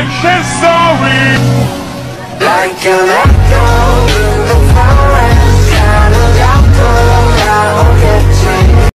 to make Like an like